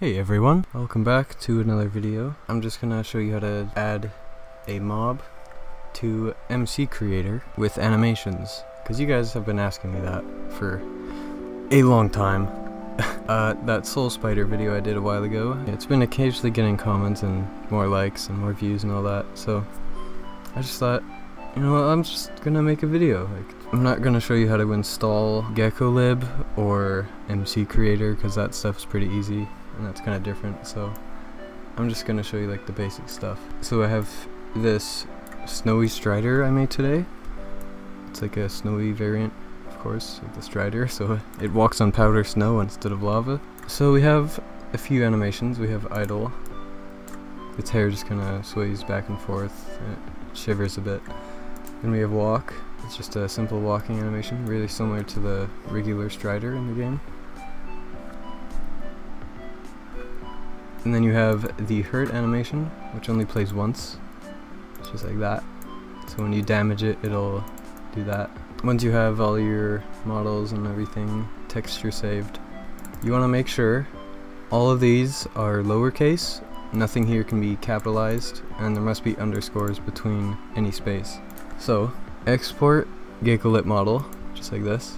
Hey everyone, welcome back to another video. I'm just gonna show you how to add a mob to MC Creator with animations. Because you guys have been asking me that for a long time. uh, that Soul Spider video I did a while ago, it's been occasionally getting comments and more likes and more views and all that, so I just thought, you know what, I'm just gonna make a video. Like, I'm not gonna show you how to install GeckoLib or MC Creator, because that stuff's pretty easy and that's kind of different so I'm just gonna show you like the basic stuff. So I have this snowy strider I made today. It's like a snowy variant of course of the strider so it walks on powder snow instead of lava. So we have a few animations. We have idle. Its hair just kind of sways back and forth and it shivers a bit. Then we have walk. It's just a simple walking animation really similar to the regular strider in the game And then you have the hurt animation, which only plays once. Just like that. So when you damage it, it'll do that. Once you have all your models and everything, texture saved, you want to make sure all of these are lowercase, nothing here can be capitalized, and there must be underscores between any space. So, export GeckoLib model, just like this.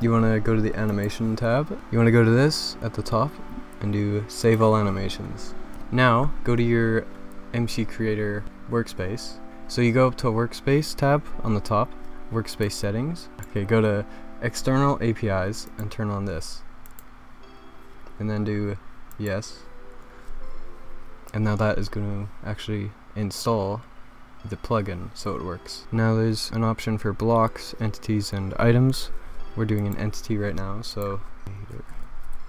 You want to go to the animation tab. You want to go to this at the top and do save all animations. Now go to your MC Creator workspace. So you go up to workspace tab on the top, workspace settings. Okay, go to external APIs and turn on this. And then do yes. And now that is going to actually install the plugin so it works. Now there's an option for blocks, entities, and items. We're doing an entity right now, so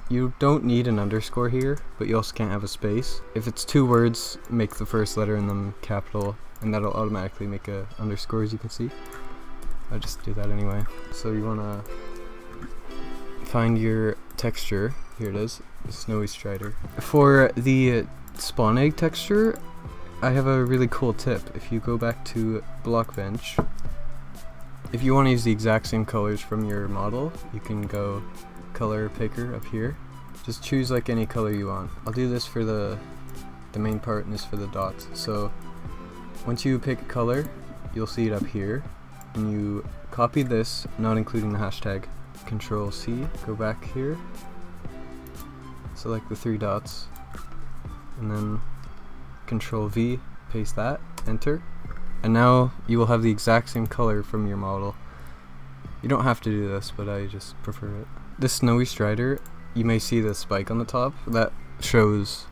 you don't need an underscore here, but you also can't have a space. If it's two words, make the first letter in them capital, and that'll automatically make a underscore as you can see. I just do that anyway. So you wanna find your texture. Here it is, Snowy Strider. For the spawn egg texture, I have a really cool tip. If you go back to Blockbench, if you want to use the exact same colors from your model, you can go color picker up here. Just choose like any color you want. I'll do this for the the main part and this for the dots. So once you pick a color, you'll see it up here and you copy this, not including the hashtag. Control C, go back here, select the three dots, and then Control V, paste that, enter, and now you will have the exact same color from your model. You don't have to do this, but I just prefer it. This snowy strider, you may see the spike on the top. That shows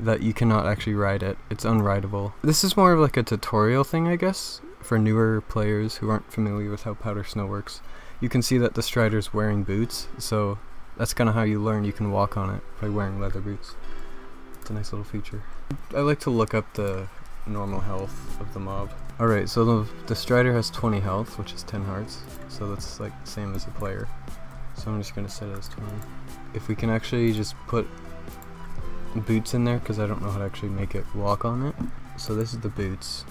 that you cannot actually ride it. It's unrideable. This is more of like a tutorial thing, I guess, for newer players who aren't familiar with how powder snow works. You can see that the strider's wearing boots, so that's kind of how you learn you can walk on it, by wearing leather boots. It's a nice little feature. I like to look up the normal health of the mob. Alright, so the, the strider has 20 health, which is 10 hearts, so that's like the same as the player. So I'm just gonna set it as 20. If we can actually just put boots in there, because I don't know how to actually make it walk on it. So this is the boots.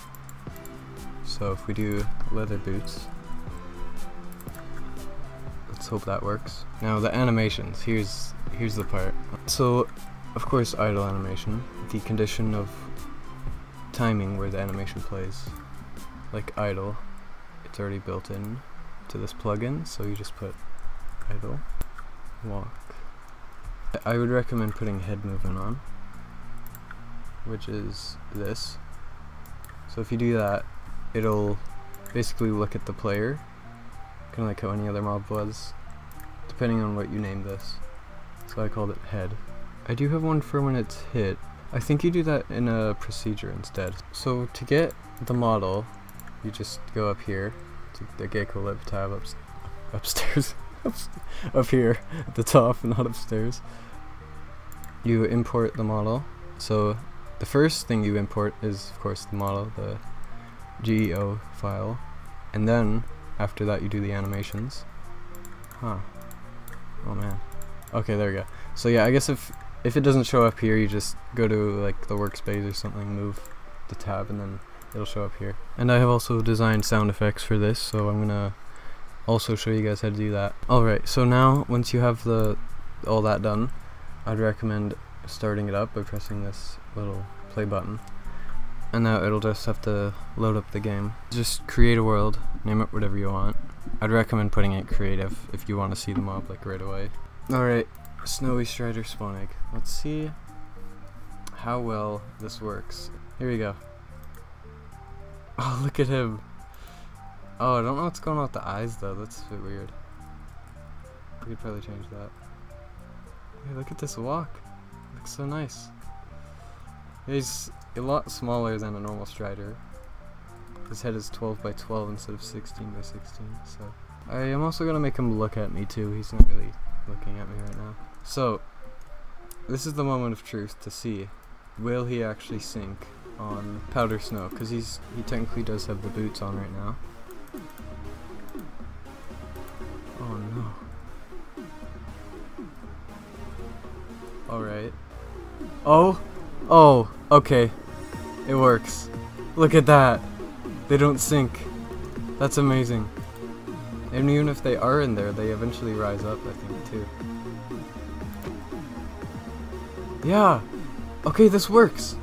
So if we do leather boots, let's hope that works. Now the animations, here's here's the part. So of course idle animation, the condition of timing where the animation plays. Like idle, it's already built in to this plugin, so you just put idle, walk. I would recommend putting head movement on, which is this. So if you do that, it'll basically look at the player, kind of like how any other mob was, depending on what you name this. So I called it head. I do have one for when it's hit. I think you do that in a procedure instead. So to get the model, you just go up here to the GeckoLib tab up upstairs. up here at the top, not upstairs. You import the model. So the first thing you import is, of course, the model, the GEO file, and then after that you do the animations. Huh. Oh man. Okay, there we go. So yeah, I guess if if it doesn't show up here, you just go to like the workspace or something, move the tab, and then it'll show up here. And I have also designed sound effects for this, so I'm gonna also show you guys how to do that. Alright, so now once you have the all that done, I'd recommend starting it up by pressing this little play button. And now it'll just have to load up the game. Just create a world, name it whatever you want. I'd recommend putting it creative if you want to see the mob like right away. Alright, Snowy Strider spawn egg. Let's see how well this works. Here we go. Oh, look at him. Oh, I don't know what's going on with the eyes though. That's a bit weird. We could probably change that. Hey, look at this walk. Looks so nice. He's a lot smaller than a normal Strider. His head is 12 by 12 instead of 16 by 16, so. I am also gonna make him look at me too. He's not really looking at me right now. So, this is the moment of truth to see. Will he actually sink on powder snow? Because he's he technically does have the boots on right now. Alright. Oh! Oh! Okay. It works. Look at that! They don't sink. That's amazing. And even if they are in there, they eventually rise up, I think, too. Yeah! Okay, this works!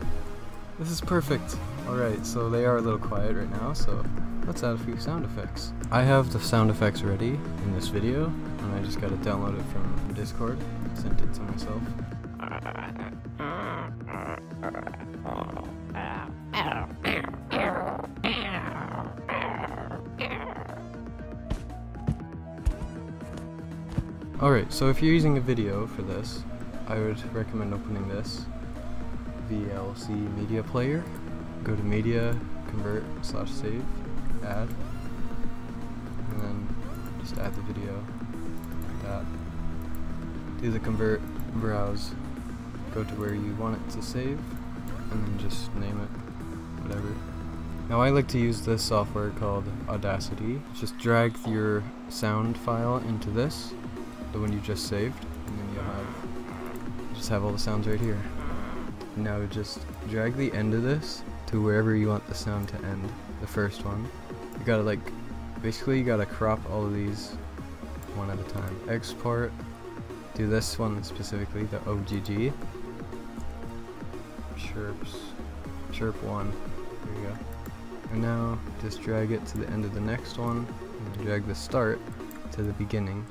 This is perfect. Alright, so they are a little quiet right now, so let's add a few sound effects. I have the sound effects ready in this video, and I just gotta download it from Discord, sent it to myself. Alright, so if you're using a video for this, I would recommend opening this VLC media player. Go to media, convert slash save, add, and then just add the video like that. Do the convert, browse, go to where you want it to save, and then just name it whatever. Now I like to use this software called Audacity. Just drag your sound file into this, the one you just saved, and then you'll have just have all the sounds right here. Now just drag the end of this to wherever you want the sound to end, the first one. You gotta like, basically you gotta crop all of these one at a time. Export, do this one specifically, the OGG. Chirps, chirp one, there you go. And now just drag it to the end of the next one, and drag the start to the beginning,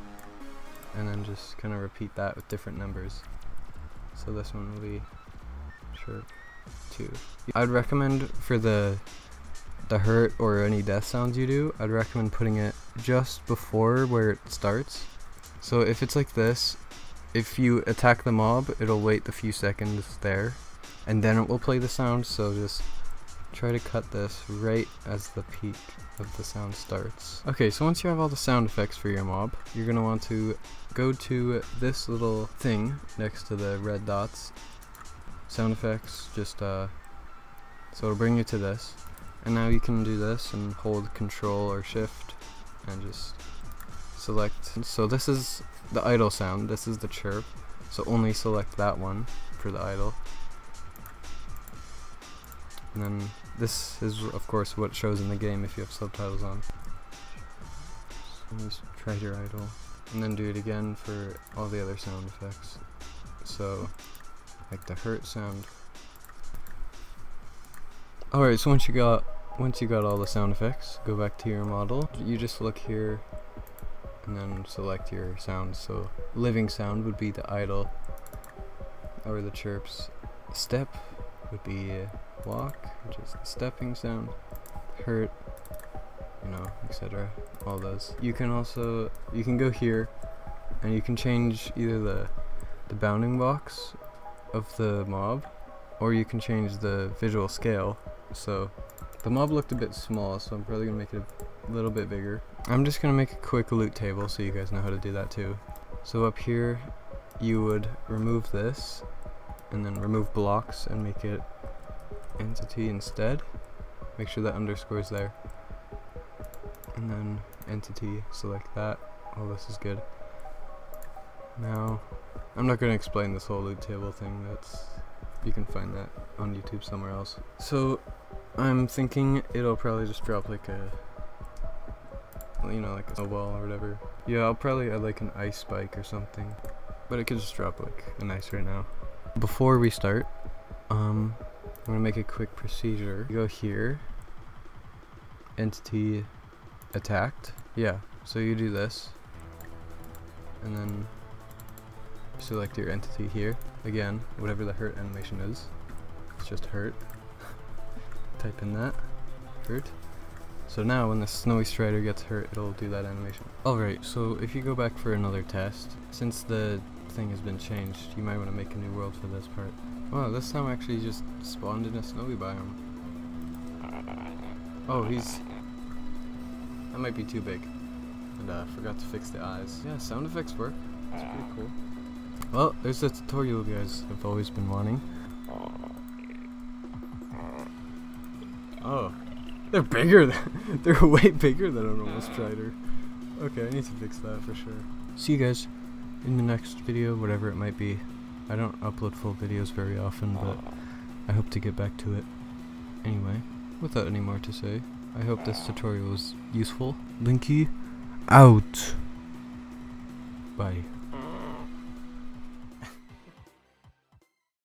and then just kind of repeat that with different numbers. So this one will be chirp two. I'd recommend for the the hurt or any death sounds you do, I'd recommend putting it just before where it starts. So if it's like this, if you attack the mob, it'll wait the few seconds there, and then it will play the sound, so just try to cut this right as the peak of the sound starts. Okay, so once you have all the sound effects for your mob, you're going to want to go to this little thing next to the red dots sound effects just uh so it'll bring you to this. And now you can do this and hold control or shift and just select so this is the idle sound this is the chirp. So only select that one for the idle. And then this is of course what shows in the game if you have subtitles on. So just try your idle and then do it again for all the other sound effects. So like the hurt sound. Alright, so once you got once you got all the sound effects, go back to your model. You just look here and then select your sounds. So living sound would be the idle or the chirps. Step would be walk, which is the stepping sound. Hurt, you know, etc. All those. You can also you can go here and you can change either the the bounding box of the mob, or you can change the visual scale. So the mob looked a bit small, so I'm probably gonna make it a little bit bigger. I'm just gonna make a quick loot table so you guys know how to do that too. So up here, you would remove this, and then remove blocks and make it entity instead. Make sure that underscore's there. And then entity, select that. Oh, this is good. Now, I'm not going to explain this whole loot table thing, that's, you can find that on YouTube somewhere else. So, I'm thinking it'll probably just drop like a, you know, like a wall or whatever. Yeah, I'll probably add like an ice spike or something, but it could just drop like an ice right now. Before we start, um, I'm gonna make a quick procedure. You go here, entity attacked. Yeah, so you do this, and then select your entity here. Again, whatever the hurt animation is. It's just hurt. Type in that. Hurt. So now when the snowy strider gets hurt, it'll do that animation. Alright, so if you go back for another test, since the thing has been changed, you might want to make a new world for this part. Wow, this time I actually just spawned in a snowy biome. Oh, he's... That might be too big. And uh, forgot to fix the eyes. Yeah, sound effects work. It's pretty cool. Well, there's the tutorial you guys have always been wanting. Oh. They're bigger than- They're way bigger than a normal strider. Okay, I need to fix that for sure. See you guys in the next video, whatever it might be. I don't upload full videos very often, but I hope to get back to it. Anyway, without any more to say, I hope this tutorial was useful. Linky, out. Bye.